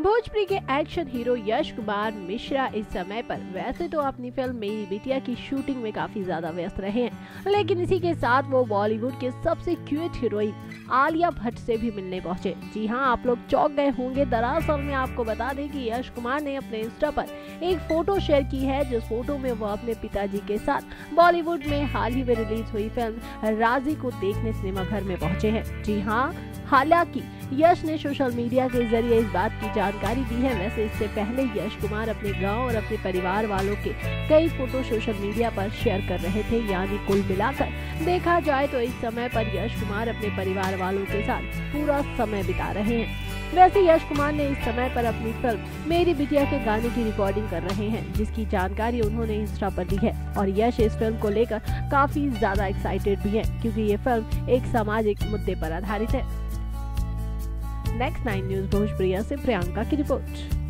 भोजपुरी के action hero Yash Kumar Mishra इस समय पर, वैसे तो अपनी फ़िल्म मेरी बिटिया की शूटिंग में काफ़ी ज़्यादा व्यस्त रहे हैं, लेकिन इसी के साथ वो बॉलीवुड के सबसे क्यूट हीरोइन आलिया भट्ट से भी मिलने पहुँचे। जी हाँ आप लोग चौक गए होंगे। दरअसल में आपको बता दें कि यश कुमार ने अपने इंस्टा पर एक फ़ोटो शेयर की है, जिस फ़ोटो में वो अपने पिताजी के साथ बॉलीवुड में हाल ही में रिलीज़ हुई फ़िल्म राज़ी को देखने सिनेमा घर में पहुँचे हैं। जी हाँ हालाँकि यश ने सोशल मीडिया के ज़रिए इस बात की जानकारी दी है। वैसे इससे पहले यश कुमार अपने गाँव और अपने परिवार वालों के कई फ़ोटो सोशल मीडिया पर शेयर कर रहे थे, यानी कुल मिलाकर। देखा जाए तो इस समय पर यश कुमार अपने परिवार वालों के साथ पूरा समय बिता रहे हैं। वैसे यश कुमार ने इस समय पर अपनी फ़िल्म मेरी बिटिया के गाने की रिकॉर्डिंग कर रहे हैं, जिसकी जानकारी उन्होंने इंस्टा पर दी है, और यश इस फ़िल्म को लेकर काफ़ी ज़्यादा एक्साइटेड भी है, क्योंकि ये फ़िल्म एक सामाजिक मुद्दे पर आधारित है। नेक्स्ट नाइन न्यूज़ भोजप्रिया से प्रियंका की रिपोर्ट